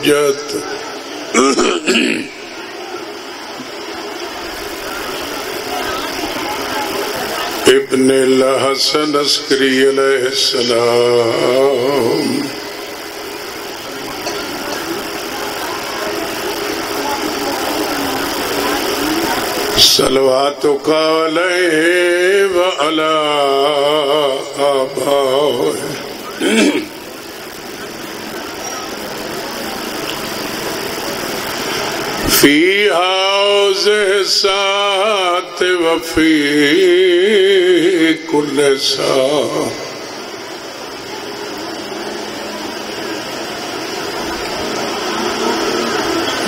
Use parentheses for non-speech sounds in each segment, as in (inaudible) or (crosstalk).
हुज्जत इब्न हसन अस्करी सलाम सलवात वाला फी हाउज सात वफी कुल सा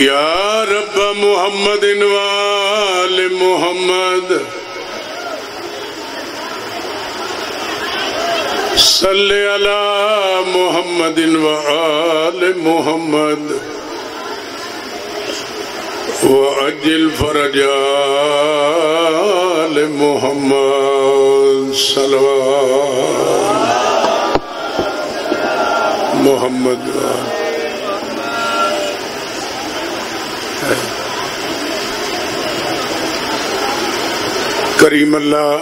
या रब मोहम्मद इनवाल मोहम्मद। सल अला मोहम्मद इनवाल मोहम्मद। व अजिल फरजाल मोहम्मद सलवा मोहम्मद। वाल अल्लाह।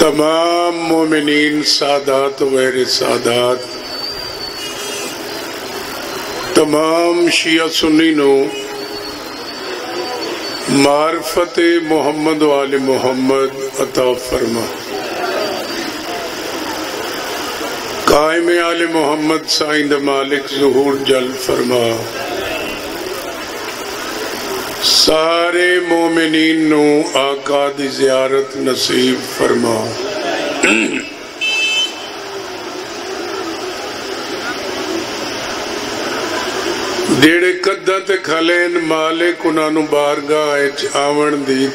तमाम मोमिनीन, सादात वैर सादात। तमाम शिया सुन्नी नो मार्फत मोहम्मद वाले मोहम्मद अता फरमा। कायम आले मोहम्मद साइंद मालिक जहूर जल फरमा। सारे मोमिनीन नो आका दी जियारत नसीब फरमा ਜਿਹੜੇ ਕੱਦਾਂ ਤੇ ਖਲੇਨ ਮਾਲਿਕ ਉਹਨਾਂ ਨੂੰ ਬਾਰਗਾਹ ਵਿੱਚ ਆਵਣ ਦੀ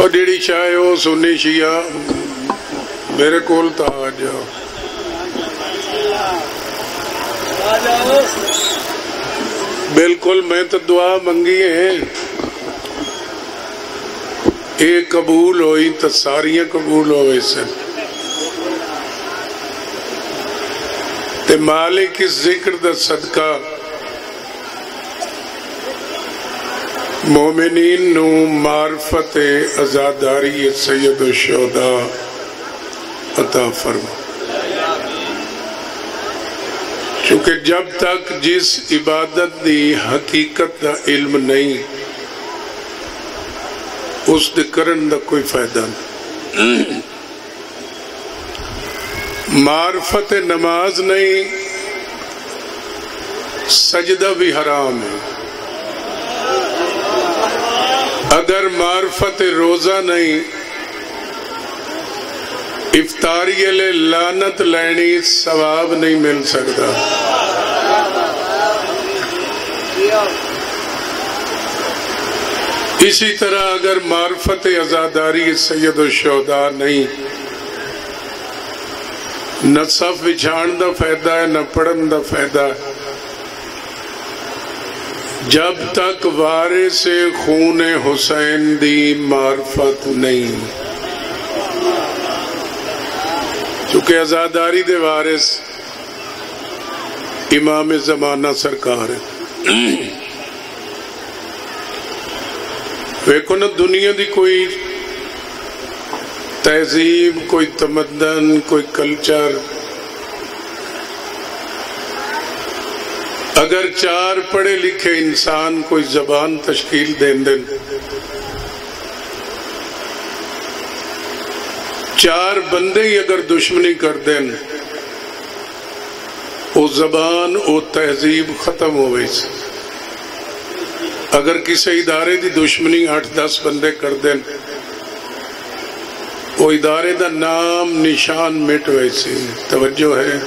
ਉਹ ਜਿਹੜੀ ਚਾਹੇ ਉਹ ਸੁੰਨੀ ਸ਼ੀਆ ਮੇਰੇ ਕੋਲ ਤਾਂ ਆ ਜਾਓ बिल्कुल, मैं तो दुआ मंगी है। ये कबूल होई तो सारियाँ कबूल होवे ते मालिक इस ज़िक्र सदका। मोमिनीन मार्फत आजादारी सैयद शोदा अता फरमा। क्योंकि जब तक जिस इबादत की हकीकत का इल्म नहीं उस कोई फ़ायदा नहीं। मार्फत नमाज़ नहीं, सजदा भी हराम है। अगर मार्फत रोजा नहीं इफ्तारी लानत लेनी सवाब नहीं मिल सकता। इसी तरह अगर मार्फत आजादारी सैयद शौदा नहीं, न सफ बिछाण का फ़ायदा है, न पढ़न का फ़ायदा जब तक वारे से खून हुसैन दी मार्फत नहीं। चूँकि आजादारी दे वारिस इमाम जमाना सरकार है। वेखो ना दुनिया की कोई तहजीब, कोई तमदन, कोई कल्चर। अगर चार पढ़े लिखे इंसान कोई जबान तश्कील दें दें चार बंदे ही अगर दुश्मनी कर देन, वो जबान, वो तहजीब खत्म हो गई। अगर किसी इदारे की दुश्मनी अठ दस बंदे कर देन, वो इदारे का नाम, निशान मिट वैसी तवज्जो है।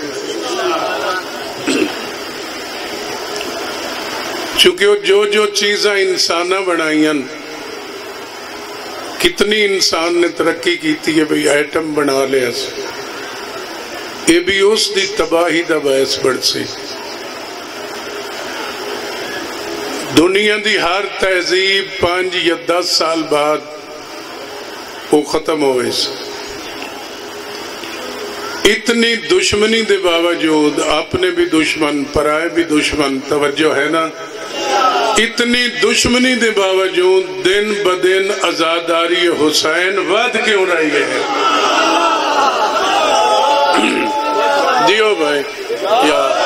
चूँकि जो जो चीजा इंसान बनाई कितनी इंसान ने तरक्की की है भाई आइटम बना लिया ये भी उसकी तबाही का बहस बढ़ सी दुनिया की हर तहजीब पाँच या दस साल बाद वो खत्म हो गई इतनी दुश्मनी के बावजूद अपने भी दुश्मन, पराए भी दुश्मन, तवज्जो है ना? इतनी दुश्मनी के बावजूद दिन ब दिन आजादारी हुसैन वध क्यों रही है? (clears throat) जियो भाई, या।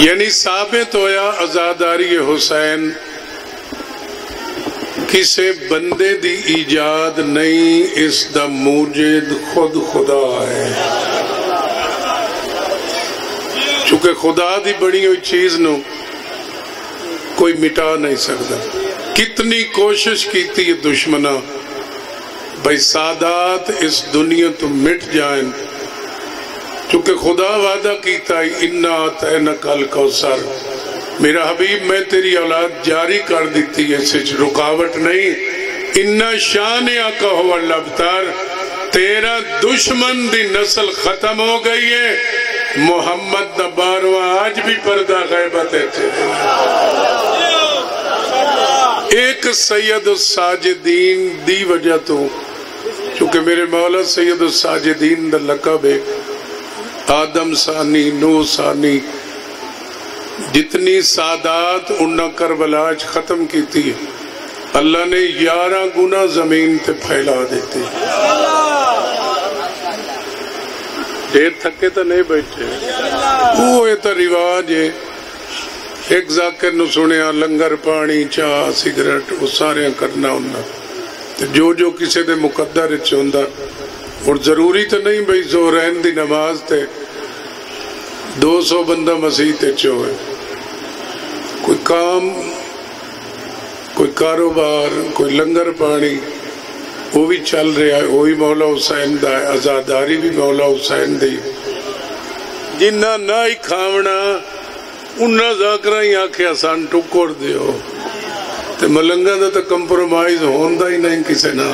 यानी साबित होया आजादारी हुसैन किसी बंदे दी ईजाद नहीं इसका मूजिद खुद खुदा है। चूँकि खुदा दी बनी हुई चीज़ नु कोई मिटा नहीं सकता कितनी कोशिश की थी दुश्मना, भाई सादात इस दुनिया तो मिट जाए चूँकि खुदा वादा किया इन्ना तैन कल कौसर। मेरा हबीब, मैं तेरी औलाद जारी कर दी है इस रुकावट नहीं। इन्ना शान कहो लबतर। तेरा दुश्मन दी नस्ल खत्म हो गई है। मोहम्मद द बारवा आज भी पर्दा गैबत एक सैयद साजिदीन दी वजह तो चूँकि मेरे मौला सैयद साजिदीन द लकब है। आदम सानी नो सानी, जितनी सादात उन्ना करबलाज खत्म की थी अल्लाह ने ग्यारह गुना ज़मीन पे फैला देती देर थके तो नहीं बैठे। वो ये तो रिवाज है। एक जाकर नु सुनिया लंगर पानी चाह, सिगरेट वो सारे करना उन्ना जो जो किसी के मुकदर च और ज़रूरी तो नहीं भाई जोरैन की नमाज़ ते दो सौ बंदा मसीह कोई काम, कोई कारोबार, कोई लंगर पानी वो भी चल रहा है, वो भी मौला हुसैन है आजादारी भी मौला हुसैन दी। जिन्ना ना ही खावना, उन्ना जाकर ही आख्या, सन टुकड़ दियो। ते मलंगा का तो कंप्रोमाइज होता ही नहीं किसी ना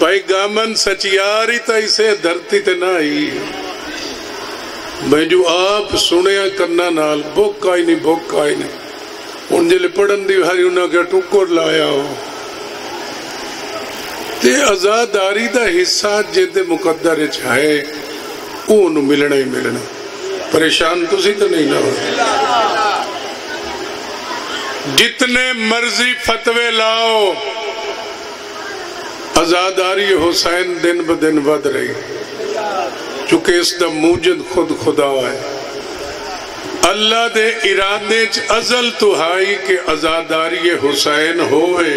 भाई, गामन सचियारी तो इसे धरती ते ना ही मैं जो आप सुने करना नाल बुक आई नहीं बुक आई नहीं। हूँ ज़िले पढ़न की हारी उन्हें टुकर लाया हो। आजादारी का हिस्सा जिद मुकदर है वो मिलना ही मिलना। परेशान तुम तो नहीं ना हो। जितने मर्ज़ी फतवे लाओ, आजादारी हुसैन दिन ब दिन बद रही। चूँकि इसका मूजद खुद खुदा है। अल्लाह दे इरादे च अजल तुहाई के आजादारी हुसैन होवे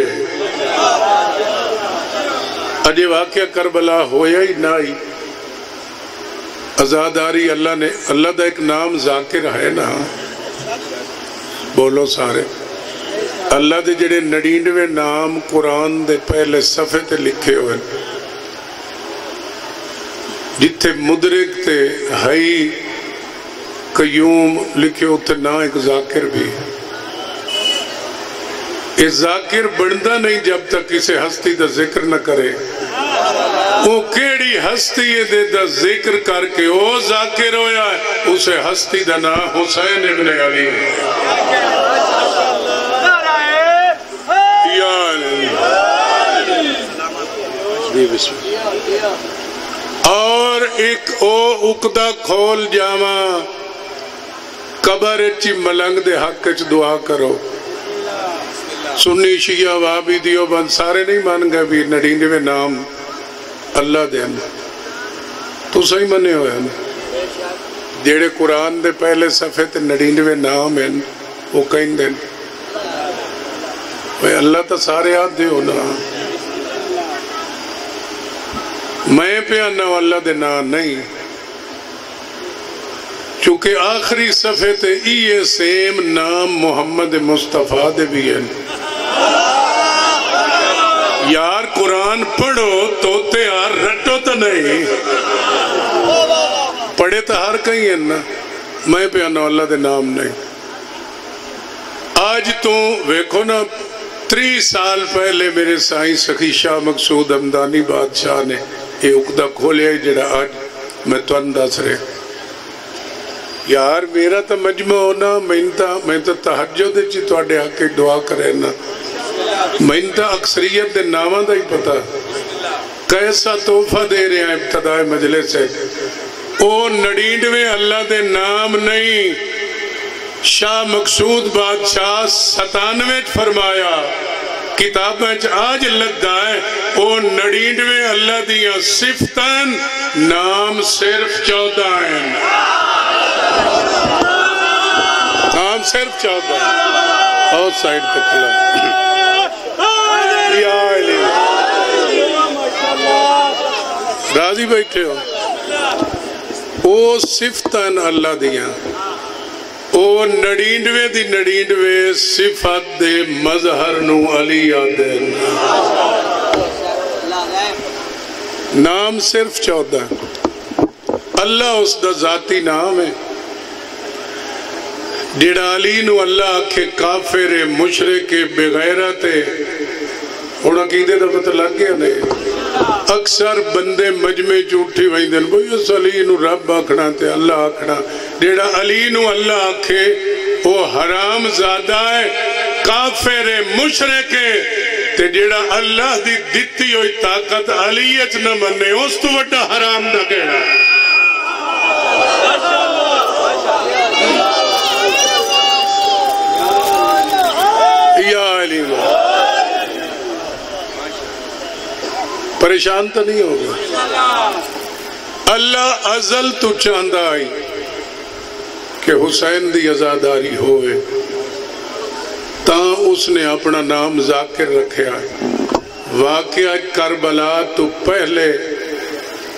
अजय वाक्य करबला होया ही ना ही आजादारी अल्लाह ने, अल्लाह का एक नाम जाकिर है ना। बोलो सारे। अल्लाह के जड़े नड़िनवे नाम कुरान के पहले सफे ते लिखे हुए जिथे मुदरिक हई कयूम लिखे, उथे ना एक जाकिर भी जाकिर बनता नहीं जब तक किसी हस्ती का ज़िक्र न करे। वो केड़ी हस्ती दे दा ज़िक्र करके वो जाकिर होया उसे हस्ती का नाम हुसैन इब्ने अली और एक ओ उकदा खोल जावा। कबर च मलंग दे हक च दुआ करो। सुन्नी शिया वाबी दियो बंद। सारे नहीं मान गए भी नड़िनवे नाम। अल्लाह दे तो तुसा ही मने होया जेड़े कुरान दे पहले सफे ते नड़िनवे नाम हैं वो कहते हैं अल्लाह तो सारे आदे हो ना। मैं प्याना अल्लाह दे ना नहीं। चूँकि आखिरी सफे ते ये सेम नाम मोहम्मद मुस्तफ़ा दे भी हैं। यार कुरान पढ़ो तोते यार रटो तो नहीं। पढ़े तो हर कहीं है ना। मैं प्याना अल्लाह दे नाम नहीं। आज तो वेखो ना त्री साल पहले मेरे साई सखी शाह मकसूद हमदानी बादशाह ने अज मैं तुम दस रहा यार मेरा तो मजमा होना मैं तो मैं तो तहजद थोड़े आके दुआ करे ना मैं तो अक्सरीयत के नावों का ही पता कैसा तोहफा दे रहे हैं मजले से ओ नड़ीडवे अल्लाह के नाम नहीं शाह मकसूद बादशाह सतानवे फरमाया किताब आज लगा है ओ नड़ीडवे अल्लाह दिया सिफतन नाम सिर्फ़ चौदह है। नाम सिर्फ़ चौदह। और साइड तक राज़ी बैठे नड़ीनवे दी नड़ीनवे सिफत दे मजहर नु अली आदे नाम सिर्फ़ चौदह अल्लाह उसका जाती नाम है जेड़ा अली अल्लाह आखे काफिर मुशरिक बेगैरत हूँ अकीदे का पता लग गया नहीं अक्सर बंदे मजमे च उठी वेंदे भाई उस अली रब आखना ते अल्लाह आखना जेड़ा अली नु अल्लाह आखे, वो हराम ज़्यादा है, काफिर है, मुशरिक ते जेड़ा अल्लाह दी दित्ती हुई ताकत अलीयत न मने उस तो बड़ा हराम दा केड़ा या अली परेशान तो नहीं होगा। अल्लाह अजल तो चाहता आई कि हुसैन की आजादारी हो उसने अपना नाम जाकिर रखा वाकया करबला तो पहले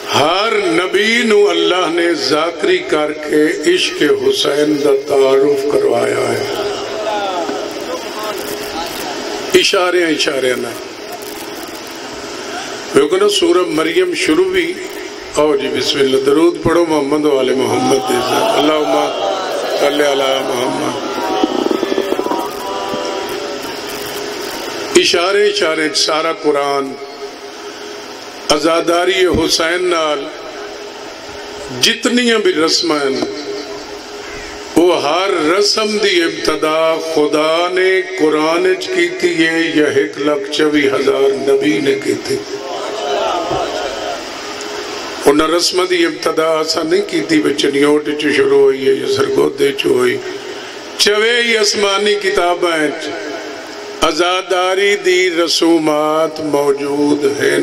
हर नबी नु अल्लाह ने जाकरी करके इश्क हुसैन का तारुफ करवाया है। इशारे इशारे ना। देखो ना सूरह मरियम शुरू भी आओ जी, बिस्मिल्लाह, दरूद पढ़ो मोहम्मद वाले मोहम्मद अल्लाह मोहम्मद। इशारे इशारे सारा कुरान, आजादारी हुसैन नाल, जितनिया भी रस्म वो हर रस्म की इब्तदा खुदा ने कुरान की है या एक लख चौबी हज़ार नबी ने की थी उन्हें रस्म की इब्तदा असा नहीं की बच्चे न्योट च शुरू हुई है या सरगोदे च हुई। चवे ही आसमानी किताबा आजादारी दी रसूमात मौजूद हैं,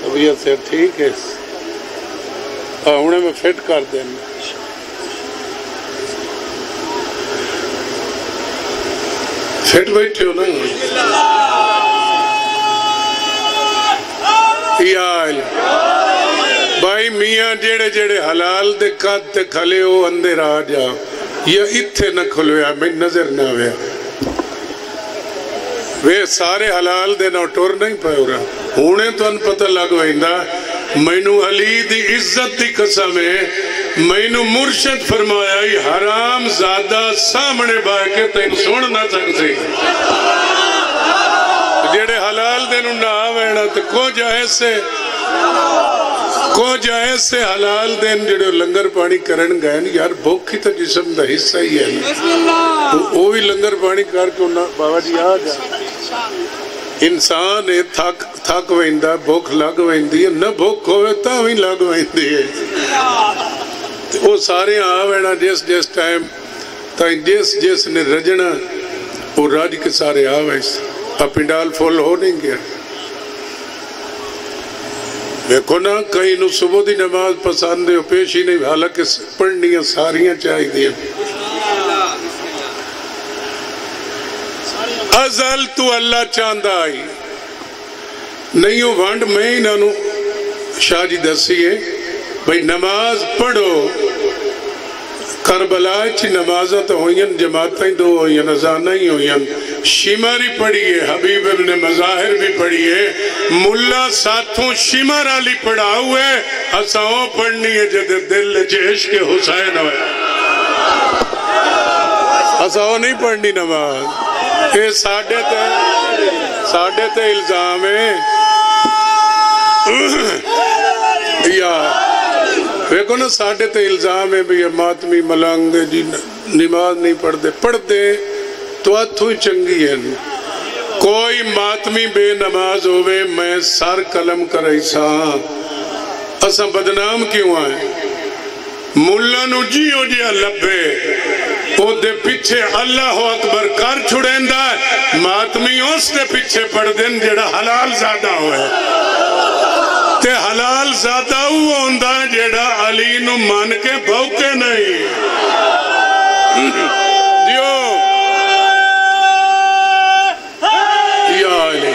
तबीयत से ठीक है? हूँ मैं फिट कर देना। फिट बैठे हो ना भाई मियाँ जेड़े जेड़े हलाल दे कद ते खले हो अंदर आ जा या इथे न खुलया मैं नज़र ना आया वे सारे हलाल दे ना टुर नहीं पाओ रहा हूने तुम पता लग वैंदा मैनू अली दी इज़्ज़त दी कसम है मैनू मुर्शद फरमाया हराम ज़्यादा सामने बह के तेन सुन ना सकते जेड़े हलाल दे ना वेना तो कुछ ऐसे कुछ ऐसे हलाल दिन जेड़े लंगर पानी करन गए यार भुख ही तो जिसम का हिस्सा ही है ना वो भी लंगर पानी करके बाबा जी आ जा इंसान थक थक वह भुख लग वही है न भुख हो भी लग वही है वो सारे आ वेना जिस जिस टाइम जिस जिस ने रजना वो रज के सारे आ આ પિંડાલ ફોલ હો नहीं गया। देखो ना, कहीं सुबह की नमाज़ पसंद है, पेश ही नहीं, हालाँकि पढ़निया सारिया चाहिए। अजल तू अल्लाह चाहता आई। नहीं वंड मैं इन्हों शाह जी दसी है भाई नमाज़ पढ़ो करबला च नमाजा तो हुई जमात दो हुई अजाना ही हुई शिमर ही पढ़ी है हबीब ने मजाहिर भी पढ़ी है मुला साथों शिमर अली पढ़ा हुए असा पढ़नी है जद दिल चेश के हुसैन हो असा नहीं पढ़नी नमाज़। ये साडे ते साडे ते इल्ज़ाम है। या वेखो ना साढ़े तो इल्ज़ाम है भी मातमी मलंग जी नमाज़ नहीं पढ़ते पढ़ते तो हथू चंकी है कोई मातमी बेनमाज होवे मैं सर कलम कर सा बदनाम क्यों आए मुला जियो जहा लभे ओदे पिछे अल्लाह अकबर कर छुड़ेंदा मातमी उसके पिछे पड़ दिन जड़ा हलाल ज़्यादा होए ਤੇ ਹਲਾਲ ਜ਼ਾਦਾ ਉਹ ਹੁੰਦਾ ਜਿਹੜਾ ਅਲੀ ਨੂੰ ਮੰਨ ਕੇ ਭੌਕੇ ਨਹੀਂ ਦਿਓ ਯਾ ਅਲੀ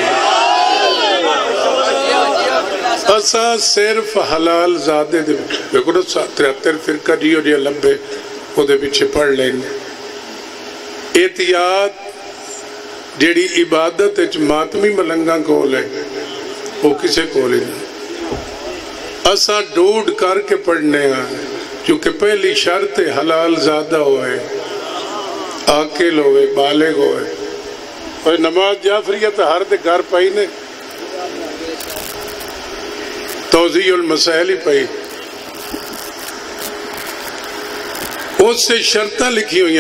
ਅਸਾਂ ਸਿਰਫ ਹਲਾਲ ਜ਼ਾਦੇ ਦੇ ਵੇਖੋ ਨਾ 73 ਫਿਰਕਾ ਜਿਉ ਜਿਹਾ ਲੱਭੇ ਉਹਦੇ ਪਿੱਛੇ ਪੜ ਲੈਂਦੇ ਇਤਿਆਦ ਜਿਹੜੀ ਇਬਾਦਤ ਵਿੱਚ ਮਾਤਮੀ ਮਲੰਗਾ ਕੋਲ ਹੈ ਉਹ ਕਿਸੇ ਕੋਲ ਨਹੀਂ असा ढूंढ करके पढ़ने क्योंकि पहली शर्त हलाल ज़्यादा होए आकिल होए बालिग होए। और नमाज़ जाफरी तो हर दे घर पाई ने। तोजी उल मसैल ही पाई। उससे शर्त लिखी हुई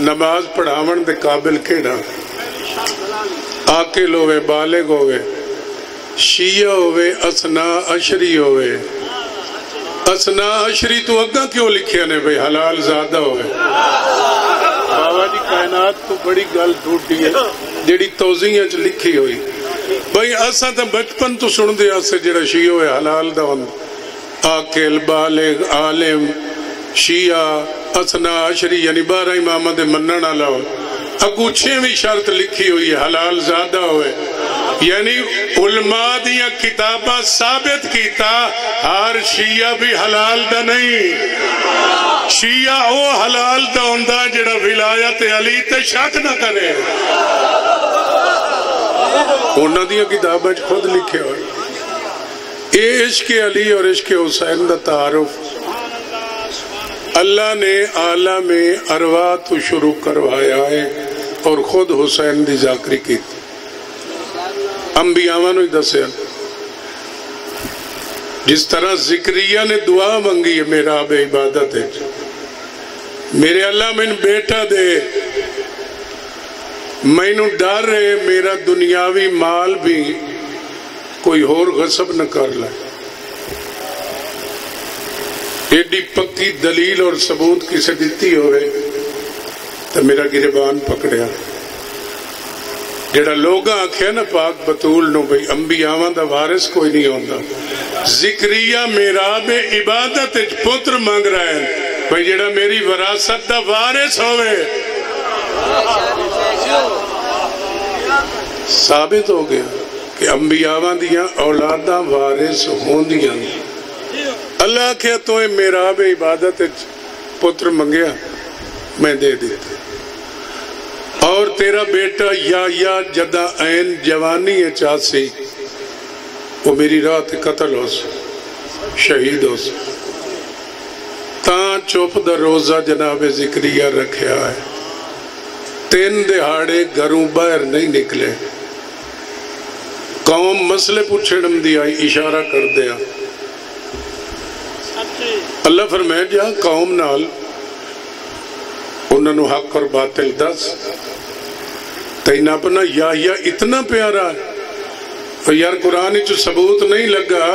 नमाज़ पढ़ावन के काबिल केड़ा। आकिल होवे बालिग होवे शिया होवे असना अशरी होवे असना अशरी तो अगा क्यों लिखे ने भाई हलाल ज़्यादा होवे बाबा जी कायनात तो बड़ी गल टूटी है जेड़ी तौजिया च लिखी हुई भाई असा तो बचपन तो सुनते आसे जेड़ा शी होवे हलाल आकिल बालिग आलिम शिया असना अशरी यानी बारह इमाम मनण हो अगू छेवीं शर्त लिखी हुई है, हलाल ज़्यादा होवे यानी उलमा दिया किताबा साबित किया हर शिया भी हलाल दा नहीं। शिया वो हलाल दा हुंदा जेड़ा विलायत अली ते शक ना करे। उन्हां दिया किताबां खुद लिखे हुए। ये इश्क अली और इश्क हुसैन का तारुफ। अल्लाह ने आला में अरवा तो शुरू करवाया है। और खुद हुसैन की जाकरी की। अंबियावा दसिया जिस तरह जिक्रिया ने दुआ मंगी है मेरा अब इबादत है। मेरे अल्लाह मैन बेटा दे। मैनू डर है, मेरा दुनियावी माल भी कोई होर गसब न कर ले। एडी पक्की दलील और सबूत किसे दी हो तो मेरा गिरबान पकड़िया जरा लोग आखिया ना पाक बतूल नई अंबियावा का वारिस कोई नहीं आता जिक्रिया मेरा बे इबादत पुत्र मंग रहा है भाई जरा मेरी विरासत का वारिस हो साबित हो गया कि अंबियावा दौलादा वारिस हो अल्लाह आखिया तो मेरा बे इबादत पुत्र मंगया मैं दे दिया और तेरा बेटा या या जदा ऐन जवानी है चासी वो मेरी रात कतल हो शहीद हो ता चुप द रोजा जनाब जिक्रिया रखा है। तीन दिहाड़े घरों बाहर नहीं निकले। कौम मसले पूछण दी आई इशारा कर दिया अल्लाह फरमाया जा कौम नाल उन्होंने हक और बातिल दस तेना अपना या या इतना प्यारा है यार कुरान च सबूत नहीं लगा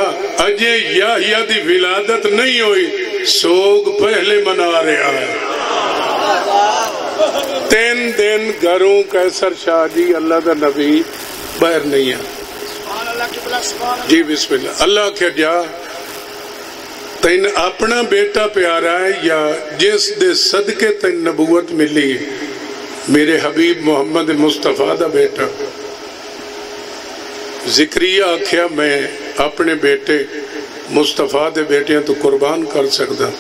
अजे या या दी विलादत नहीं हुई सोग पहले मना रहा है तीन दिन घरों कैसर शाह जी अल्लाह का नबी बाहर नहीं है जी बिस्मिल्लाह अल्लाह के जा तेन अपना बेटा प्यारा है या जिस दे सदके तेन नबूवत मिली मेरे हबीब मोहम्मद मुस्तफ़ा दा बेटा जिक्रिया आख्या मैं अपने बेटे मुस्तफ़ा दे बेटियाँ तो कुर्बान कर सकता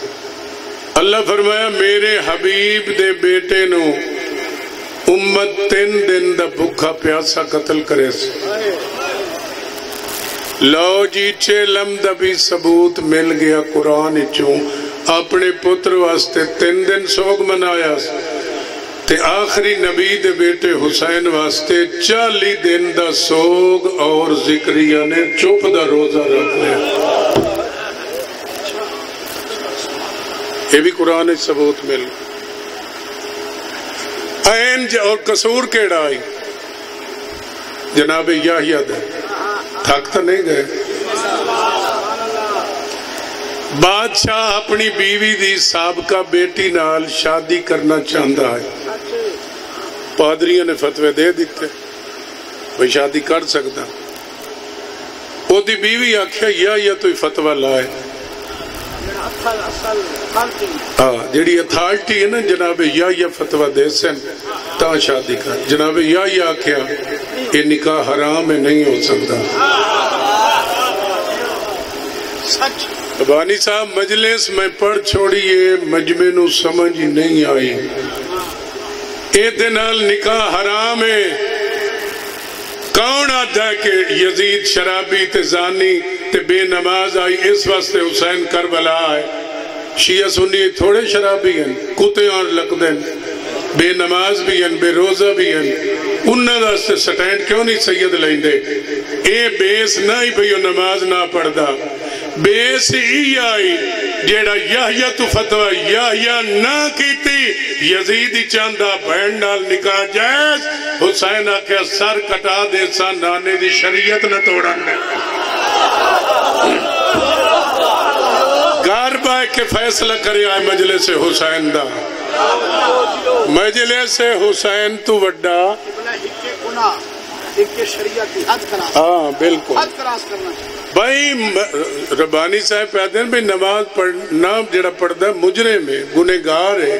अल्लाह फरमाया मेरे हबीब दे बेटे नु उम्मत तीन दिन दा भूखा प्यासा लो जी चेलम भी सबूत मिल गया कुरान चो अपने पुत्र वास्ते तीन दिन सोग मनाया ते आखिरी नबी दे बेटे हुसैन वास्ते चाली दिन का सोग और जिक्रिया ने चुप का रोजा रख लिया ये भी कुरान सबूत मिल और कसूर केड़ा आई जनाब याहिया थक तो नहीं गए। बादशाह अपनी बीवी दी सबका बेटी नाल शादी करना चाहता है। पादरियों ने फतवे दे दिते। भाई शादी कर सकता ओदी बीवी आख्या, या या तो फतवा लाए। हाँ जी अथॉरिटी है ना, जनाब, या या फतवा दे सन, ता शादी कर। जनाब, या या आख्या ये निकाह हराम है नहीं हो सकता। बानी साहब मजलिस में पढ़ छोड़िए मजमे नु समझ नहीं आई। ए निकाह हराम है। कौन आता है कि यजीद शराबी ते जानी ते बेनमाज आई? इस वास्ते हुसैन करबला है। शिया सुनी थोड़े शराबी हैं कुत्ते और लगते बेनमाज भी हैं, बेरोजा भी हैं। उन्होंने स्टैंड क्यों नहीं सैयद लेंदे? ए बेस ना ही भई नमाज़ ना पढ़ता बेस ही आई, जेड़ा याहिया तू फतवा, याहिया ना कीती, यजीद चांदा बहन नाल निकाह जायज़। हुसैन आख्या, सर कटा दे सा, नाने दी शरीयत न तोड़न घर बह के फैसला करे आए मजले से हुसैन दा। मजले से हुसैन तू वड्डा। हाँ बिल्कुल। भाई रबानी साहब कहते हैं भाई नमाज़ पढ़ना जरा पढ़ता मुजरे में गुनेगार है।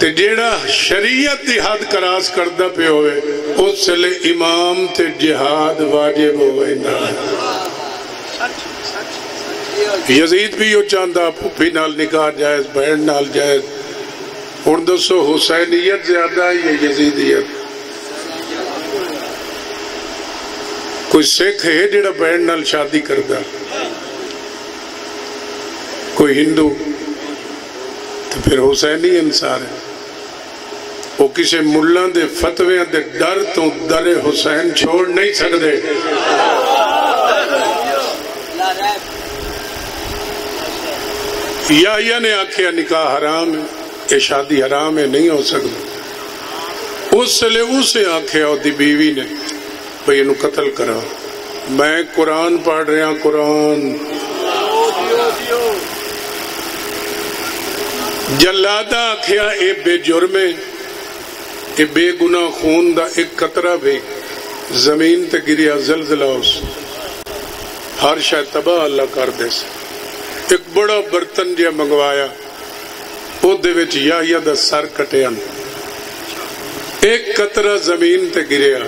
ते जेड़ा शरीयत की हद करास करता पे होवे उस इमाम ते जिहाद वाजिब होवे ना। यजीद भी वो चाहता भुफी नाल निकाह जायज़ बहन नाल जायज़। हूँ दसो हुसैनीयत ज़्यादा या यजीदियत? कोई सिख है जरा बहन शादी करता कोई हिंदू? तो फिर हुसैनी इंसान है। वो किसी मुल्ला के फतवे के डर तो दरे हुसैन छोड़ नहीं सकते या ने आखिया निकाह हराम है। ये शादी हराम है, नहीं हो सकती। उसले उसे आखिया बीवी ने, भाई इन कतल करा। मैं कुरान पढ़ रहा, कुरान। जलादा आखिया ये बेजुर्म ये बेगुना खून का एक कतरा भी ज़मीन ते गिरिया जलजला उस। हर शायद तबाह अल्लाह कर दे एक बड़ा बर्तन जहा मंगवाया याहिया का सर कटिया एक कतरा ज़मीन ते गिरिया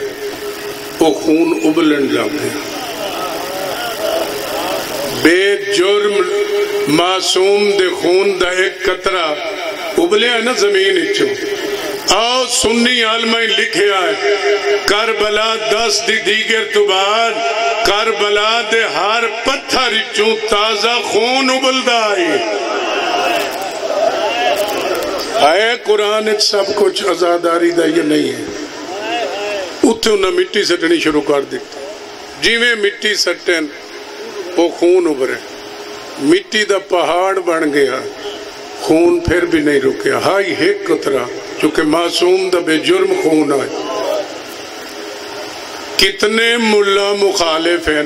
वो खून उबलन गया बेजुर्म मासूम दे खून का एक कतरा उबलिया ना ज़मीन चो आओ सुन्नी आलमा लिखिया है करबला दस दी दीगर तो बाद करबला दे हर पत्थर चो ताज़ा खून उबलदा है है कुरान सब कुछ आजादारी का ये नहीं है। उत्थे उन्हें मिट्टी सटनी शुरू कर दी जिमें मिट्टी सटन वो खून उभरे। मिट्टी का पहाड़ बन गया। खून फिर भी नहीं रुकया हाई एक कतरा, चूँकि मासूम का बेजुर्म खून है कितने मुला मुखालिफ हैं।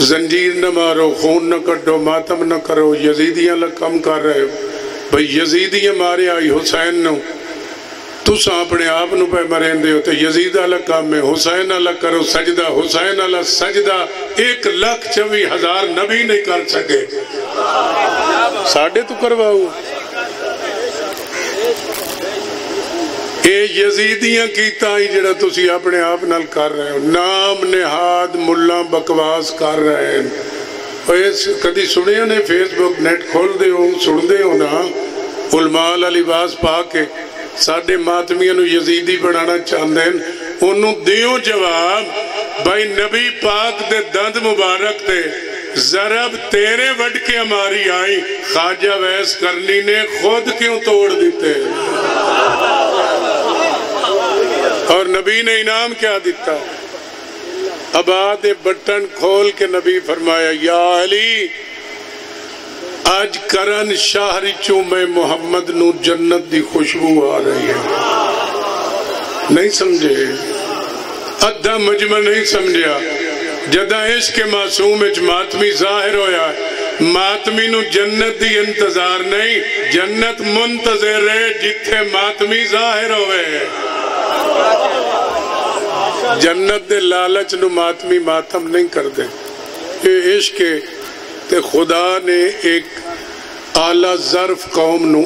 जंजीर न मारो, खून न कटो मातम न करो, यजीदियाँ कम कर रहे हो। भाई यजीदी मारे आई हुसैन तुस अपने आप नरें यजीद अलग काम है हुसैन अलग करो सजदा हुसैन अलग सजदा एक लख चौवी हज़ार नबी नहीं कर सके साढ़े तू करवाओ यजीदियाँ कीता ही जरा अपने आप न कर रहे हो नाम निहाद मुला बकवास कर रहे हैं ਓਏ ਕਦੀ ਸੁਣਿਆ ਨੇ ਫੇਸਬੁੱਕ ਨੈਟ ਖੋਲਦੇ ਹੋ ਸੁਣਦੇ ਹੋ ਨਾ ਉਲਮਾਲ ਵਾਲੀ ਬਾਸ ਪਾ ਕੇ ਸਾਡੇ ਮਾਤਮੀਆਂ ਨੂੰ ਯਜ਼ੀਦੀ ਬਣਾਉਣਾ ਚਾਹੁੰਦੇ ਨੇ ਉਹਨੂੰ ਦਿਓ ਜਵਾਬ ਭਾਈ ਨਬੀ ਪਾਕ ਦੇ ਦੰਦ ਮੁਬਾਰਕ ਤੇ ਜ਼ਰਬ तेरे वट के हमारी आई खाजा वैस करनी ने खुद क्यों तोड़ देते और नबी ने इनाम क्या दिता आबाद बटन खोल के नबी फरमाया, या अली, आज करन शाहर चो मैं मोहम्मद नु जन्नत दी खुशबू आ रही है। नहीं समझे? अद्धा मजमा नहीं समझिया। जदा इश्क मासूम मातमी ज़ाहिर होया, मातमी नु जन्नत दी इंतज़ार नहीं, जन्नत मुंतजर है जिथे मातमी ज़ाहिर होवे। ਜੰਨਤ ਦੇ ਲਾਲਚ ਨੂੰ ਮਾਤਮੀ ਮਾਤਮ ਨਹੀਂ ਕਰਦੇ ਇਹ ਇਸ਼ਕ ਤੇ ਖੁਦਾ ਨੇ ਇੱਕ ਆਲਾ ਜ਼ਰਫ ਕੌਮ ਨੂੰ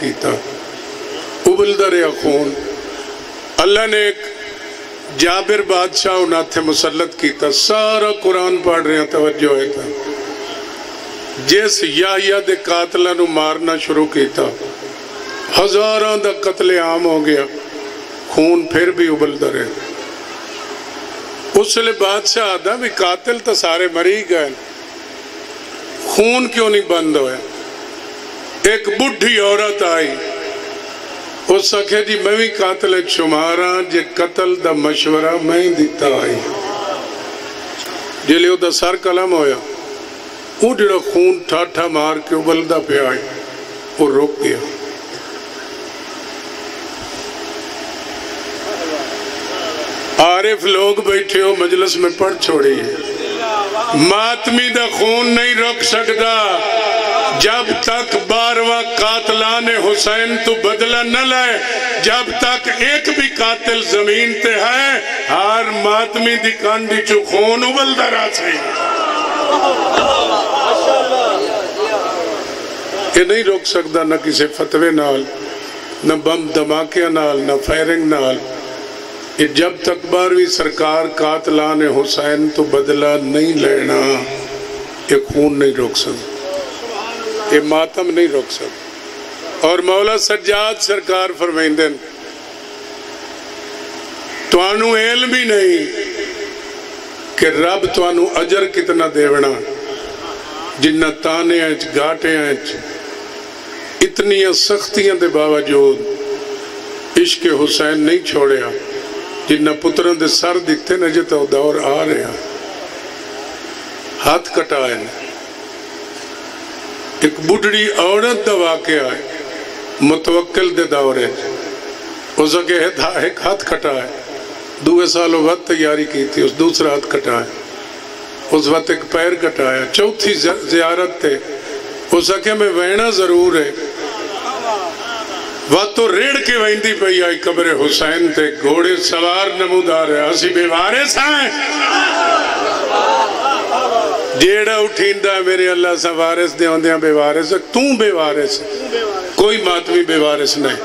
ਕੀਤਾ ਉਬਲਦਾ ਰਿਹਾ ਖੂਨ ਅੱਲਾ ਨੇ ਇੱਕ ਜਾਬਿਰ ਬਾਦਸ਼ਾਹ ਉਹਨਾਂ ਤੇ ਮੁਸਲਤ ਕੀਤਾ ਸਾਰਾ ਕੁਰਾਨ ਪੜ ਰਿਹਾ ਤਵੱਜੋ ਹੈ ਤਾਂ ਜਿਸ ਯਾਹਿਆ ਦੇ ਕਾਤਲਾਂ ਨੂੰ ਮਾਰਨਾ ਸ਼ੁਰੂ ਕੀਤਾ ਹਜ਼ਾਰਾਂ ਦਾ ਕਤਲੇਆਮ ਹੋ ਗਿਆ ਖੂਨ ਫਿਰ ਵੀ ਉਬਲਦਾ ਰਿਹਾ उसले बादशाह आदा भी कातिल तो सारे मरी गए खून क्यों नहीं बंद हो एक बुढ़ी औरत आई। उस आखे जी, मैं भी कातिल शुमारा हाँ, जे कतल का मशवरा मैं दिता आई। ज़िले ओदा सर कलम होया। वो जो खून ठाठा मार के उबलता पिया वो रुक गया। आरिफ लोग बैठे हो, मजलिस में पढ़ छोड़ी मातमी का खून नहीं रोक सकता जब तक बारवा कातला ने हुसैन तो बदला न ले जब तक एक भी कातिल ज़मीन ते है, हर मातमी दी कांडी चो खून उबलता रहा ये नहीं रोक सकता न किसी फतवे नाल, न बम धमाकिया नाल, न फायरिंग नाल। कि जब तक बारहवीं सरकार कातला ने हुसैन तो बदला नहीं लेना ये खून नहीं रोक सकता ये मातम नहीं रोक सकता और मौला सज्जाद सरकार फरमाइंदन ਤੁਹਾਨੂੰ ਇਲਮ ਹੀ ਨਹੀਂ ਕਿ ਰੱਬ ਤੁਹਾਨੂੰ ਅਜਰ ਕਿਤਨਾ ਦੇਵਣਾ ਜਿੰਨਾ ਤਾਨਿਆਂ ਚ ਗਾਟਿਆਂ ਚ ਇਤਨੀਆਂ ਸਖਤੀਆਂ ਦੇ ਬਾਵਜੂਦ ਇਸ਼ਕ ਹੁਸੈਨ ਨਹੀਂ ਛੋੜਿਆ ਜਿੰਨਾ ਪੁੱਤਰਾਂ ਦੇ ਸਰ ਦਿੱਤੇ ਨੇ ਜੇ ਤਾਂ ਦੌਰ ਆ ਰਿਹਾ ਹੱਥ ਕਟਾਏ ਨੇ ਇੱਕ ਬੁੱਢੜੀ ਔਰਤ ਦਾ ਵਾਕਿਆ ਹੈ ਮੁਤਵਕਲ ਦੇ ਦੌਰੇ ਉਸ ਅਗੇ ਇੱਕ ਹੱਥ ਕਟਾਇਆ दूए सालों वक्त तैयारी की थी उस दूसरा हाथ कटाया उस वक्त एक पैर कटाया चौथी जियारत थे उस आखे में वहना जरूर है वह तो रेड़ के वही पई आई, कब्र हुसैन थे घोड़े सवार नमूदार है असी बेवारे जेड़ा उठींदा मेरे अल्लाह सा वारिस दे आंदे बेवारिस। तू बेवारिस। कोई मातवी बेवारिस नहीं।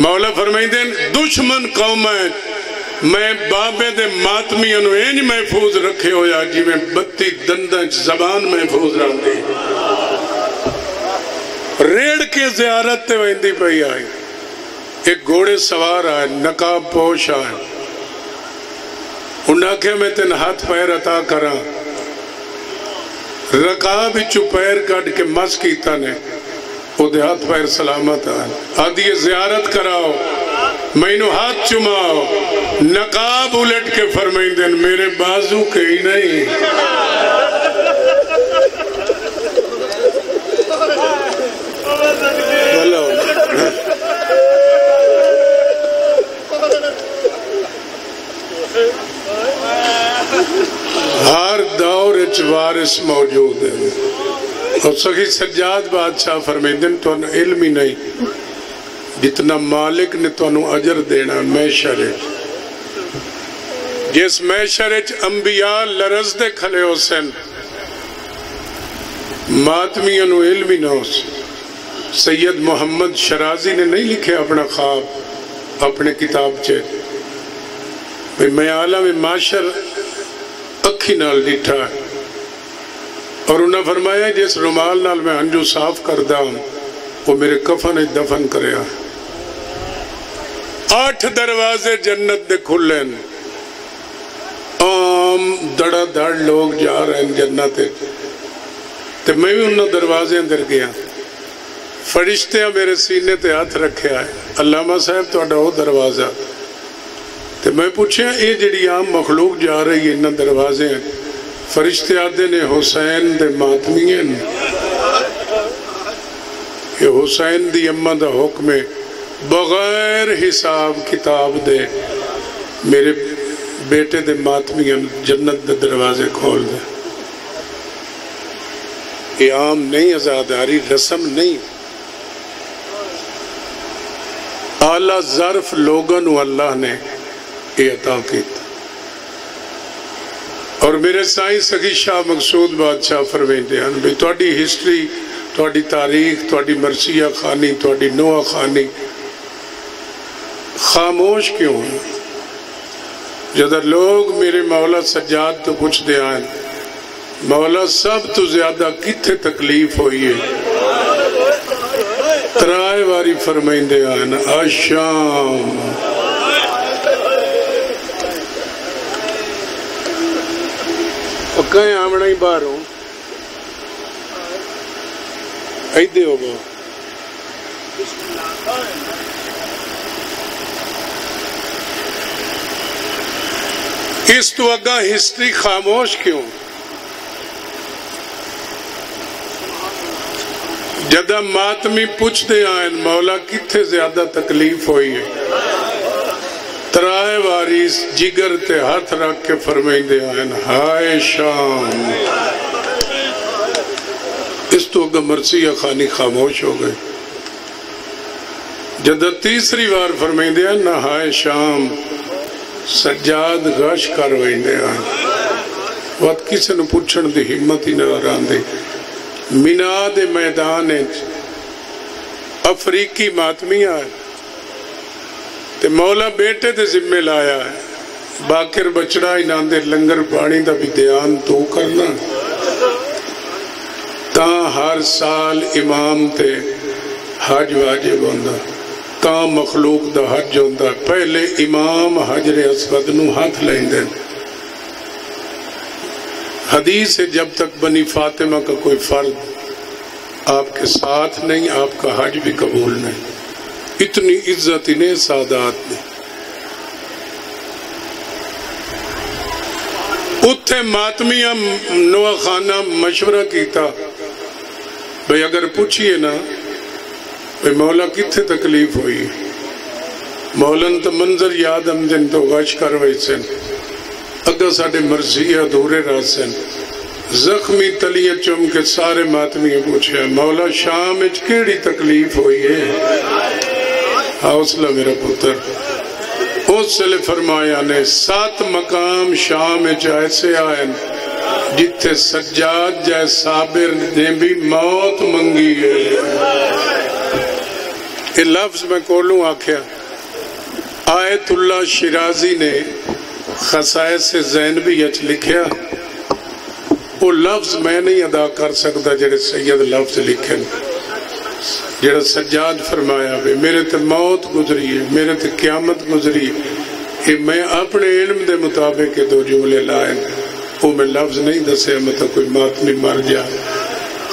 मौला फरमाइंदे दुश्मन कौम है। मैं बाबे दे मातमिया इंज महफूज रखे होया जिमें बत्ती दंदा जबान महफूज रहती रेड़ के जियारत ते वही पई आई एक घोड़े सवार आए नकाब पोश उन्हें आख्या मैं तेन हाथ पैर अता करा। रकाब पैर कट के मस किया ने ओदे हाथ पैर सलामत आए आदि, जियारत कराओ, मैनू हाथ चुमाओ। नकाब उलट के फरमाइंदे मेरे बाजू के ही नहीं। हर दौर च वारिस मौजूद है। और सखी सज्जाद बादशाह फरमेंदन तो इलम ही नहीं। जितना मालिक ने तो अजर देना मैशर जिस मैशर च अंबिया लरस दे खले हो सन मातमिया इलम ही ना हो सैयद मुहम्मद शराजी ने नहीं लिखे अपना ख्वाब, अपने किताब च। मैं आलम माशर अखी नीठा है और उन्हें फरमाया जिस रुमाल नाल मैं अंजू साफ़ करता हूँ वो मेरे कफन दफन कर अठ दरवाजे जन्नत दे खुले आम दड़ा दड़ लोग जा रहे हैं जन्नत ते मैं भी उन्होंने दरवाजे अंदर गया फरिश्त्या मेरे सीने ते हथ रखे है अलामा साहब थोड़ा तो दरवाज़ा ਤੇ ਮੈਂ ਪੁੱਛਿਆ ਇਹ ਜਿਹੜੀ ਆਮ ਮਖਲੂਕ ਜਾ ਰਹੀ ਹੈ ਇਹਨਾਂ ਦਰਵਾਜ਼ਿਆਂ ਫਰਿਸ਼ਤੇ ਆਦੇ ਨੇ ਹੁਸੈਨ ਦੇ ਮਾਤਮੀਆਂ ਨੇ ਇਹ ਹੁਸੈਨ ਦੀ ਅੰਮਾ ਦਾ ਹੁਕਮ ਹੈ ਬਗੈਰ ਹਿਸਾਬ ਕਿਤਾਬ ਦੇ ਮੇਰੇ ਬੇਟੇ ਦੇ ਮਾਤਮੀਆਂ ਜੰਨਤ ਦੇ ਦਰਵਾਜ਼ੇ ਖੋਲ ਦੇ ਇਹ ਆਮ ਨਹੀਂ ਆਜ਼ਾਦਾਰੀ ਰਸਮ ਨਹੀਂ आला जरफ लोगन अल्लाह ने ये अता किया और मेरे साई सखी शाह मकसूद बादशाह फरमेंदे हैं, भी थोड़ी हिस्टरी थोड़ी तारीख थोड़ी मरसिया खानी थोड़ी नोआ खानी, खामोश क्यों है? जब लोग मेरे मौला सजाद तो पूछते हैं, मौला सब तो ज़्यादा कितने तकलीफ़ हुई है? त्राए वारी फरमाइंदे आन आशाम कहीं आमना ही बाहरों ऐदे हो गो इस तो अगा हिस्ट्री खामोश क्यों? जदा मातमी पूछते आए मौला किथे ज़्यादा तकलीफ़ हुई है? तराए वारी जिगर ते हाथ रख के फरमाइंदे आए हाय शाम इस तो अगर मरसिया खानी खामोश हो गई जद तीसरी बार फरमाइंदे आए ना हाय शाम सज्जाद गश कर वेंदे आए वत किसी ने पूछण की हिम्मत ही न आंदी मिना दे मैदान अफरीकी ते मौला बेटे दे जिम्मे लाया है। बाकिर बचड़ा इन्हों लंगर पानी का भी ध्यान तू करना। ता हर साल इमाम ते हज वाजिब होंदा। ता मखलूक दा हज होंदा। पहले इमाम हजरे असवद नु हाथ लेंदे हदीस है, जब तक बनी फातिमा का कोई फर्द आपके साथ नहीं, आपका हज भी कबूल नहीं। इतनी इज़्ज़त इन्हें सादात ने उत्थे मातमिया नोआ खाना मशवरा किया भाई, अगर पूछिए ना, भाई, मौला किथे तकलीफ़ हुई? मौलन तो मंजर याद आमदन तो गश कर वैसे अगर साढ़े मर्ज़ी अधूरे रह सन। जख्मी तलिया चुम के सारे मातमिया पूछे मौला, शाम केड़ी तकलीफ़ हुई है? हौसला मेरा पुत्र। उसले फरमाया, ने सात मकाम शाम ऐसे आए जिथे सज्जाद जै साबिर ने भी मौत मंगी है। ये लफ्ज मैं कोलू आख्या आयतुल्ला शिराजी ने खसाय से जैनबी अच लिखिया। वो लफ्ज मैं नहीं अदा कर सकता जेड़े सैयद लफ्ज लिखे जेड़ा सज्जाद फरमाया वे मेरे ते मौत गुजरी है मेरे ते क्यामत गुजरी है मैं अपने इल्म के मुताबिक दो जुमले लाए वो मैं लफ्ज नहीं दसे मतलब कोई मातमी मर जा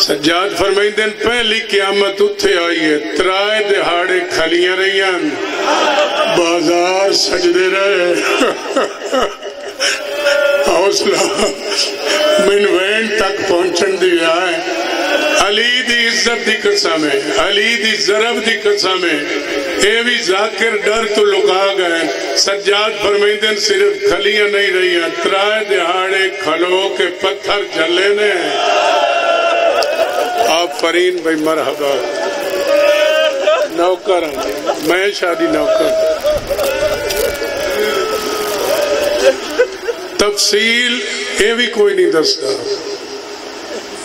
सज्जाद फरमाइंदे पहली क्यामत उथे आई है त्राए दिहाड़े खलियाँ रही बाज़ार सजदे रहे हौसला मैन वैन तक पहुंचन दी है अली दी इज़्ज़त दी कसम है, अली दी जरब दी कसम है। ये भी जाकिर डर तो लुका गए सज्जाद फरमाइंदे सिर्फ़ खलियाँ नहीं रही त्राए दिहाड़े खलो के पत्थर जले ने आप फरीन भाई, मरहबा। नौकर मैं शादी नौकर तफसील ये भी कोई नहीं दसता।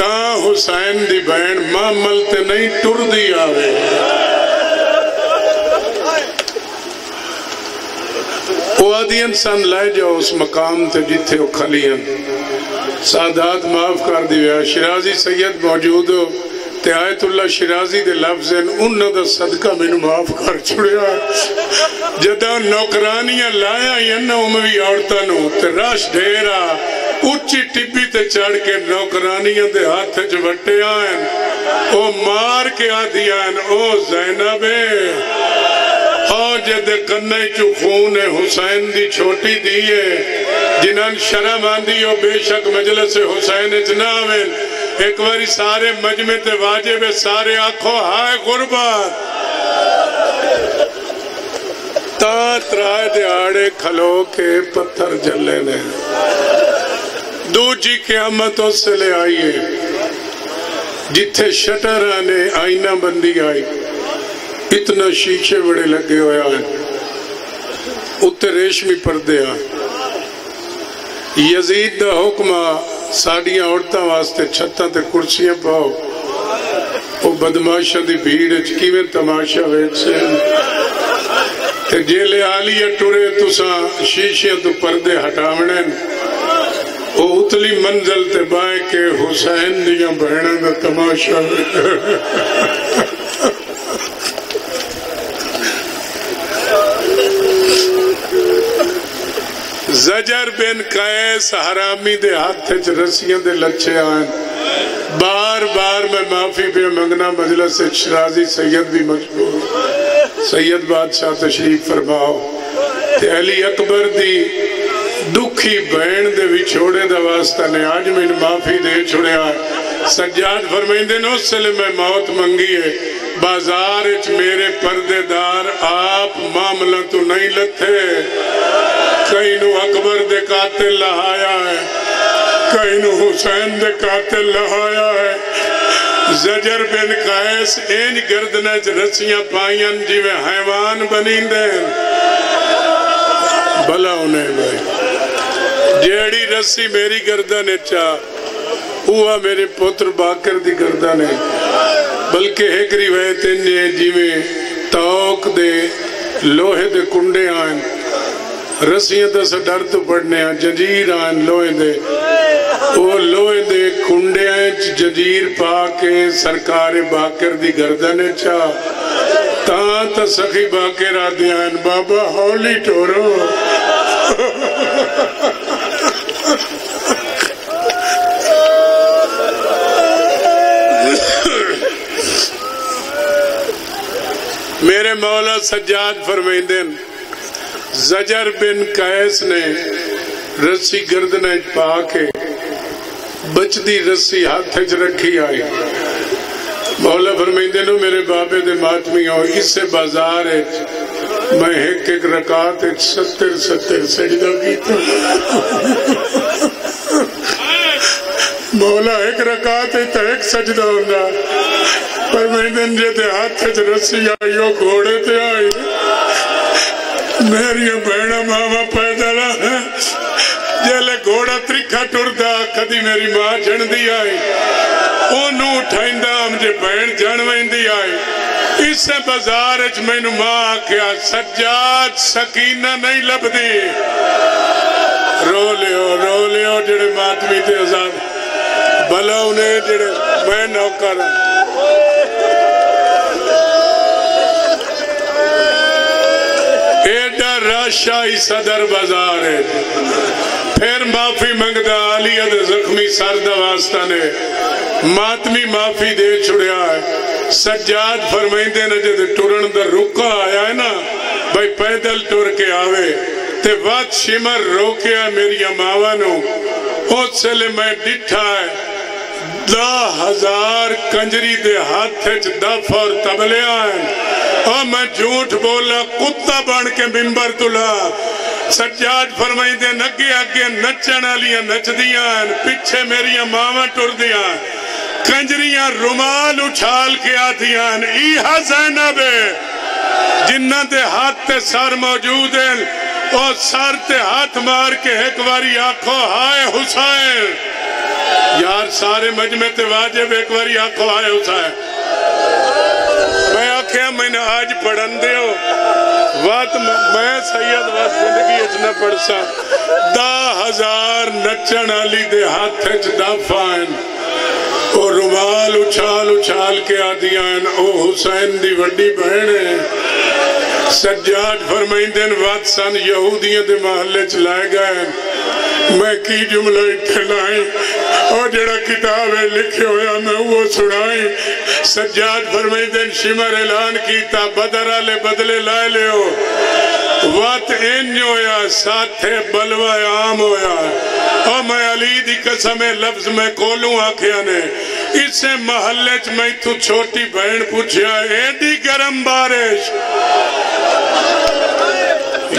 रश हो ता हुसैन दी भैन मामल ते नहीं आवे। ते जिथे खलियन सादात माफ़ कर शिराजी सैयद मौजूद हो। ते आयतुल्ला शिराजी दे लफ्ज उन्हों दा सदका मैनू माफ़ कर छुड़िया। जदा नौकरानियाँ लाया उमवी औरतों ते चढ़ के नौकरानियाँ दे हाथ च वटिया ओ मार के आदिया ओ जैनबे। जे कन्ने चु खून है हुसैन दी छोटी दी है जिन्हन शर्म आंदी हो बेशक मजलस हुसैन च ना आवे एक बारी सारे मजमे ते वाजिब सारे आखो, हाय गुरबात ता त्राए दिहाड़े दूजी क्यामत उसले आई है जिथे शटर ने आईना बंदी आई इतना शीशे बड़े लगे हुए हैं, उत्ते रेशमी पर्दे यजीद का हुक्म साड़िया औरतों वास्ते छत्ता ते कुर्सियाँ पाओ। वो बदमाशा की भीड़ कि तमाशा से जेले आलिए टुरे, तुसा शीशे तो पर्दे हटावने उतली मंजिल ते बाए के हुसैन दिया बहना का तमाशा जजर बिन कैस हरामी दे हाथ च रस्सियाँ दे लच्छे आए बार बार मैं माफ़ी पे मंगना मजलस शराजी सैयद भी मजबूर सैयद बादशाह तशरीफ़ फरमाओ अली अकबर दी दुखी बहन दे विछोड़े दा वास्ता ने आज मैंने माफ़ी दे छुड़िया सज्जाद फरमाइंदे ने उस मैं मौत मंगी है बाज़ार च मेरे पर्देदार आप मामला तो नहीं लथे कई अकबर दे कातिल लहाया है कई हुसैन दे कातिल लहाया है जजर बिन कैस इंज गर्दन च रस्सियाँ पाइयन जिवे हैवान बनी जेड़ी रस्सी मेरी गर्दन चा हुआ मेरे पुत्र बाकर दी गर्दन है बल्कि एक रिवायत जिवे तौक दे लोहे दे कुंडे आन रस्सियाँ दस डर तो पड़ने जंजीर आन लोहे दे लोहे दे कुंडिया जंजीर पा के सरकार बाकर दी गर्दन चा ता तो सखी बाकर आदि बाबा हौली टोरो मेरे मौला सज्जाद फरमेंदे जजर बिन कैस ने रस्सी गर्दन पा के बचती रस्सी हाथ च रखी आई। मौला फरमेंदे नो, मेरे बाबे दे मातमी हो इसे बाज़ार मैं एक एक रकात सत्तर सत्तर सजदा किया मौला एक रकात एक सजदा होंगे पर मैं जे हाथ च रस्सी आई घोड़े ते आई मेरिया भैन मावा पैदल जैले घोड़ा त्रिखा टुरदा कदी मेरी माँ जनदी आई ओनू उठाइंदा मुझे भैन जन वेंदी आई इस बाज़ार च मैनू माँ आख्या सज्जाद सकीना नहीं लभदी रो लियो रो लियो जेड़े मातमी ते आज़ाद भला उन्हें जेड़े मैं नौकर राजशाही सदर बाज़ार है। फिर माफ़ी मंगता अली जख्मी सर वास्ता ने। मातमी माफ़ी दे छुड़िया है। सज्जाद फरमाइंदे ने जो टुरन का रुका आया है ना, भाई पैदल टुर के आवे, ते वत शिमर रोकया मेरी मावा उसले मैं डिठा है। दस हज़ार कंजरी दे हाथ दफ और तबलिया है। और मैं झूठ बोला, कुत्ता बन के मिंबर तुला। सज्जाद फरमाइंदे अगे अगे नचन वालियाँ नचदियाँ पिछे मेरिया मावा टुरदियाँ कंजरियाँ रुमाल उछाल के आदियाँ जैनब जिन्ना दे हाथ ते सर मौजूद है और सर ते हाथ मार के एक बारी आखो, हाय हुसैन। यार, सारे मजमे ते वाजिब, एक बारी आखो, हाय हुसैन। आख्या, मैंने आज पढ़न दो बात मैं सैयद बात ज़िंदगी न पढ़ सा दा हज़ार नचन वाली दे हाथ च दाफान ओ रुमाल उछाल उछाल के आदियाँ ओ हुसैन दी वड्डी बहन है। सज्जाद फरमाइंदे वत सन यहूदियों दे महल्ले च लाए गए मैं की जुमला इत्थे लाई किताब लिखे होया मैं वो सुनाई सज्जाद शिमर ऐलान कीता बदर वाले बदले लियो वत होया साथे बलवा आम होया और मैं अली दी कसम लफ्ज मैं कोलू ने इसे महल्ले च मैं तू छोटी बहन पूछया एडी गरम बारिश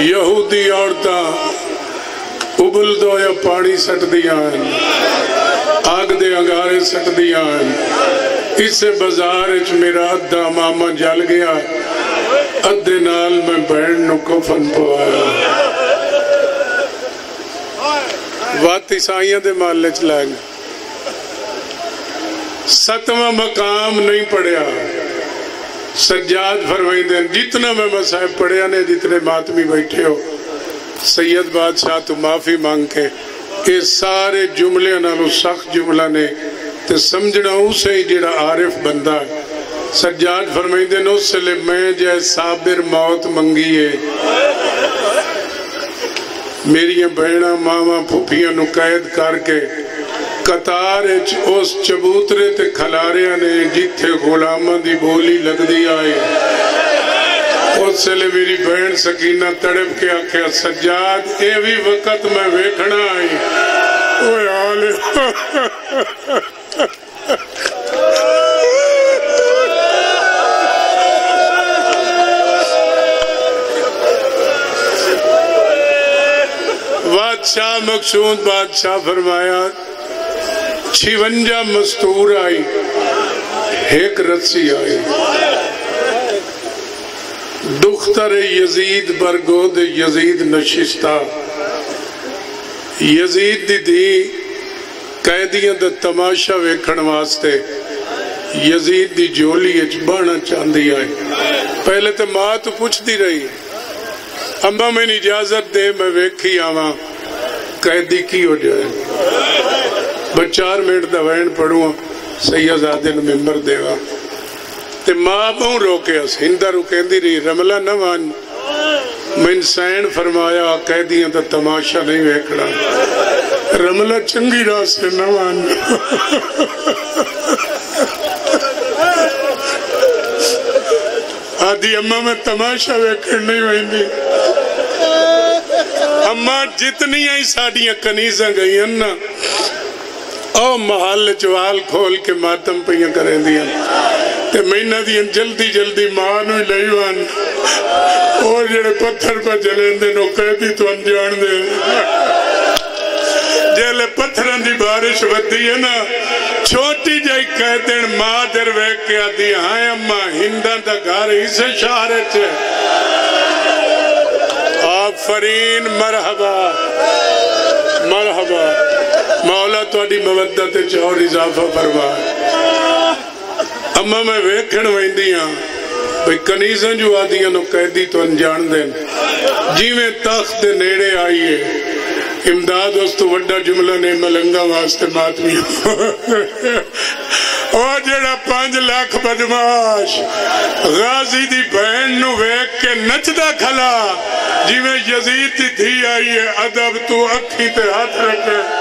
यहूदी औरतां उबल दो या पानी सटदियाँ अग सटदियाँ इस बाज़ार च मेरा अद्धा मामा जल गया अद्धे नाल मैं बहन नु कफन पवाया वत ईसाइया दे माले च लै गए सतवा मकाम नहीं पढ़िया सज्जाद फरमाइंदे जितना मैं मसाहब पढ़िया ने जितने मातमी बैठे हो सैयद बादशाह तू माफ़ी मांग के ये सारे जुमले नालों सख्त जुमला ने ते समझना उसे ही जेड़ा आरिफ बंदा है। सज्जाद फरमाइंदे ने, उस लिए मैं जै साबिर मौत मंगी है, मेरिया बहना, मावा, फुफिया नु कैद करके कतार उस चबूतरे ते खलारिया ने जिथे गुलामा दी बोली लगदी वेले मेरी बहन सकीना तड़प के आख्या, सज्जाद ये भी वक्त मैं वेखना आई। बादशाह मकसूद बादशाह फरमाया, छिवंजा मस्तूर आई, एक रस्सी आई। दुख्तर यजीद बरगोद यजीद नशिस्ता यजीद दी धी कैदियों का तमाशा वेखण वास्ते यजीद दी जोली बहना चाहती आई। पहले तो माँ तो पूछती रही, अम्मा मैंने इजाज़त दे, मैं वेखी आवा, कैदी की हो जाए? बस चार मिनट का वैन पढ़ू सैयदादे मेंबर देवा। ते माँ बहु रोकिया हिंदा रू कहती रही रमला न मान मैन सैन फरमाया कैदियों का तमाशा नहीं वेखना रमला चंगी राह से न मान आदि अम्मा मैं तमाशा वेखण नहीं वही अम्मा जितनिया ही साडिया कनीजा गई ना ओ महल चवाल खोल के मातम मैना दियाँ जल्दी जल्दी माँ और जेड़े पत्थर पर जलेंदे नो कैदी तो अनजान दे जेले पत्थर की बारिश वधी है ना, छोटी जी कह देन माँ दर वेख आदि हाँ अम्मा हिंदा का घर इस शहर च आफरीन मरहबा मरहबा। मौला थोड़ी मवदत और इजाफा फरमा। अम्मा मैं वेखण वेंदी हाँ भाई कनीजा जो आदिया कैदी तो अनजान दे जिमें तख्त दे नेड़े आई है इमदाद उस तो वड्डा जुमला ने मलंगा वास्ते मातमी और जेड़ा पाँच लाख बदमाश गाजी दी बहन नु वेख के नचदा खला यजीद दी थी आई है अदब तू अखी ते हाथ रखे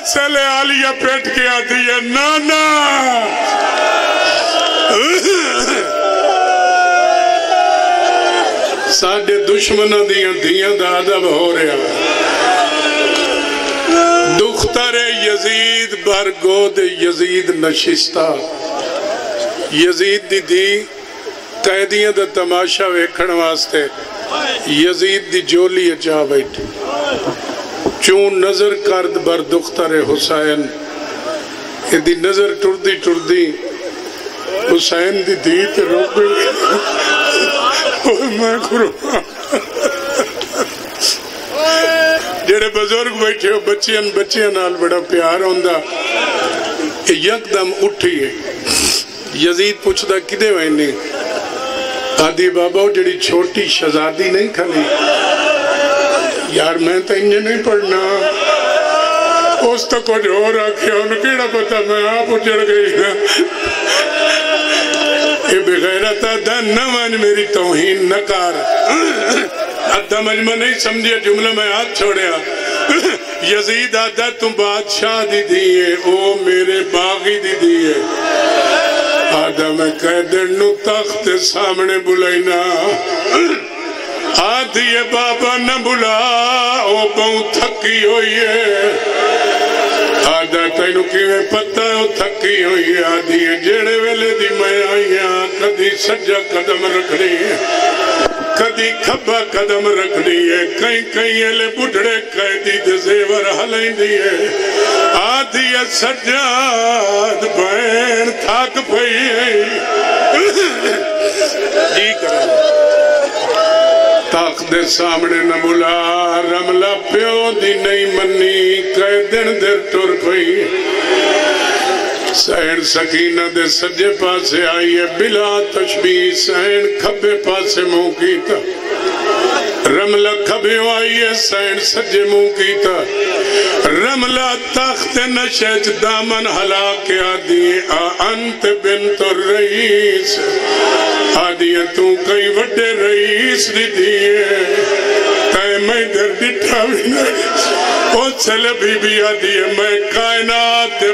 चले आलिया पेट के आती है, नाना। साडे दुश्मनों दियाँ धियाँ दा अदब हो रहा। दुख्तर यजीद बर गोद यजीद नशिस्ता। यजीद दी धी कैदियों का तमाशा वेखण वास्ते यजीद दी जोली चा बैठी। चूं नज़र कर बर दुख्तर हुसैन। यदि नज़र टुरदी टुरदी हुसैन दी धी ते रोक मैं जेड़े बुज़ुर्ग बैठे बच्चियाँ बच्चियाँ नाल बड़ा प्यार आंदा यकदम उठिए। यजीद पूछता कि वैनी आदि बाबा जी तो इंज नहीं पढ़ना। उस तो कुछ और आख्या उन्हें पता मैं आप उजड़ गई ना। ये न मन मेरी तोहीन नकार। अद्धा मजमा नहीं समझिया, जुमला मैं हाथ छोड़िया। यजीद आदा तू बादशाह दी है, ओ मेरे बागी दी दी है। आदा मैं कैदर तख्त सामने बुलाईना आदि बाबा न बुला ओ बहु थकी हुई है। आदा तेन कि पता है थकी हुई है। आदि जेड़े वेले दी मैं आई हाँ कदी सज्जा कदम रखनी है। कदी खब्बा कदम रखनी है। कई कई एले बुढ़े कैदी जेवर हलेंदी है। आदि सजाद बैन थक पई जी कर। तख दे सामने न बुला रमला प्यो दी नहीं मनी कै दिन देर टुर पई सैन सकीना दे सज्जे पासे आई है बिला तशबी सैन खब्बे पासे मुँह कीता रमला खबे आई है सैन सज्जे मुँह कीता रमला तख्त नशे दामन हला के आदि आ अंत बिन तो रईस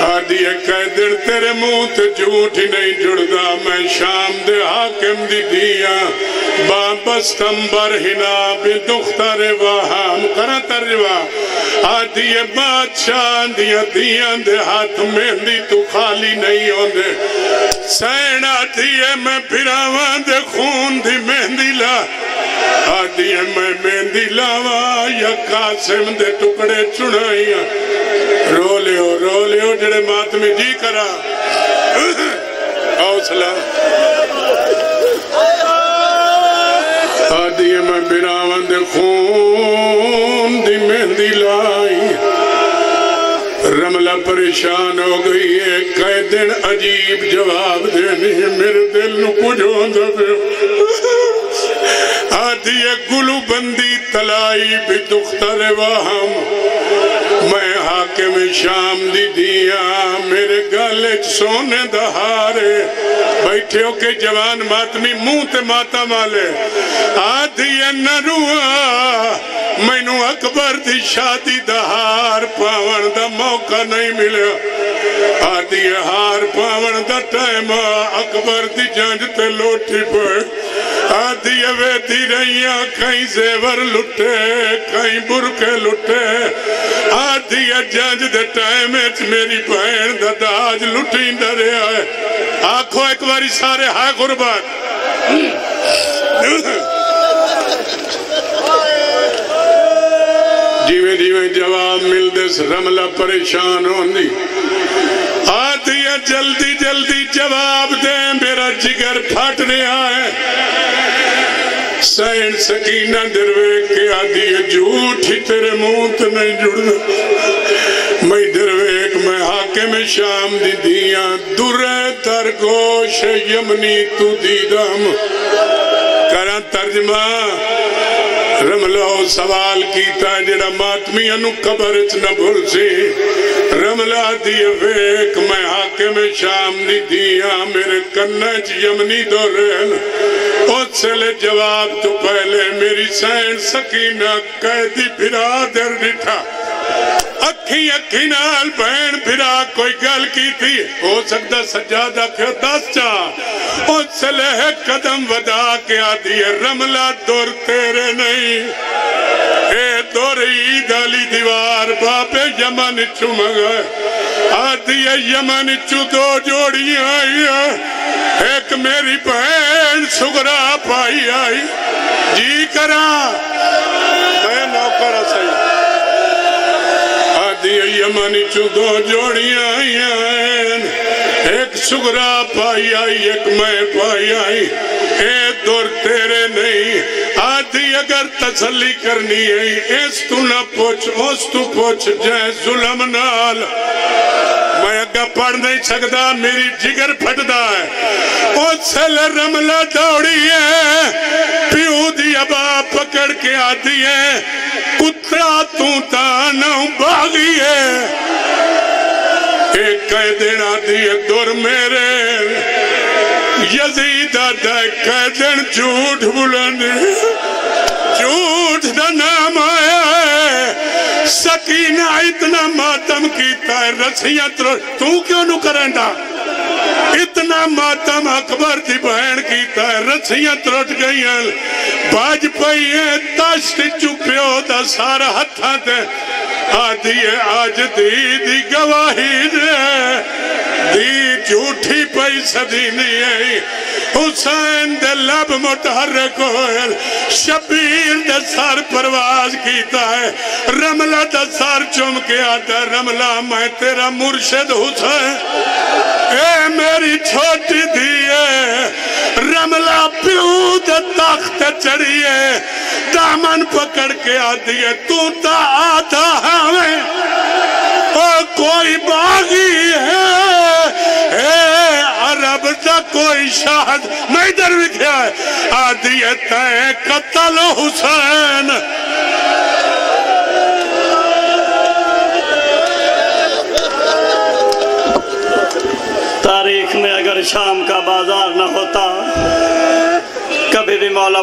दिन तेरे मुँह ते झूठ नहीं जुड़दा। मैं शाम दे हाकिम दी दिया। बाबस कंबर हिना भी दुखतर वाहम करा तरवा। आदि बादशाह दिया दिया दे। हाथ मेहंदी तू खाली नहीं होंदे। सैन आदि मैं फिरावा दे। खून दी मेहंदी ला। आदि मैं मेहंदी लावा, या कासिम दे टुकड़े चुनाइया। रो लियो रो लियो जड़े मातमी जी करा। हौसला। आदि मैं बिरावंद खून दी मेहंदी लाई। रमला परेशान हो गई है कई दिन अजीब जवाब देने, मेरे दिल न कुछ आदि गुलू बंदी तलाई भी दुखतर वहाँ मैं हाकिम शाम दी दिया मेरे गल सोने दहारे बैठे हो के जवान मातमी मुँह ते माता माले। आधी नरुआ, मैनू अकबर दी शादी दहार पावन दा मौका नहीं मिले आदि हार पावन दा टाइम अकबर दी जंज ते लोटी पे। आदि वेदी रही कई जेवर लुटे कई बुरके लुटे आधी जंज दे टाइम मेरी भैन दाज लुटी डरिया है आखो एक बारी सारे हा गुरबत जिमें जिमें जवाब मिलते रमला परेशान होंगी आदि जल्दी जल्दी जवाब दे मेरा जिगर फट रहा है के आदि झूठ ही तेरे मुंह तो नहीं जुड़ना मैं दरवेक मैं हाके में शाम दी दिया दुरे तर गोश यमनी तू दीदम करा तर्जमा रमला सवाल किया जरा मातमिया कबर च न भूल सी रमला दी वेख, मैं हाके में शाम दी दिया मेरे कन्ने च यमनी दो उसले जवाब तो पहले मेरी सैन सकीना कैदी फिरा दर डिठा अखी अखी भैन फिरा कोई गल की थी हो सकता सज्जादा क्यों दस चा उसले कदम वदा के आदि रमला दुर तेरे नहीं अली दीवार बाबे यमन चु मंगा आदि यमन चु दो जोड़ियाँ आई एक मेरी बहन सुगरा पाई आई जी करा मैं नौकर सही आदि यमन चु दो जोड़ियाँ आई एक सुगरा पाई आई, एक मैं पाई आई। ए दुर तेरे नहीं आदि अगर तसली करनी है इस तू न पूछ उस तू पूछ, जय जुलम नाल। मैं अगर पढ़ नहीं सकता मेरी जिगर फटदा है। उस रमला दौड़ी है, प्यू दी अबा पकड़ के आती है। कुत्ता तू ताना कह देना दी दुर मेरे। यजीद कह दिन झूठ बुलंद। झूठ का नाम आया है। सकीना इतना मातम किया रसिया तू क्यों नु करेंदा इतना मातम अकबर की बहन किया रस्सियाँ त्रुट गई बज पई तश्त चुप्यो सारा हथा ते। आदि अज दी दी गवाही दे। दी झूठी पई सदी नहीं आई। हुसैन दे लब मुतहरक होयल शबीर दे सर परवाज कीता है। रमला दा सर चुम के आता रमला, मैं तेरा मुर्शिद हुसैन। ए मेरी छोटी धी है रमला प्यू दे तख्त चढ़िए, दामन पकड़ के आती है तू तो आता है ओ कोई बागी है शाहद मैं इधर लिखा है? आदि तय कतल हुसैन। तारीख में अगर शाम का बाज़ार न होता, कभी भी मौला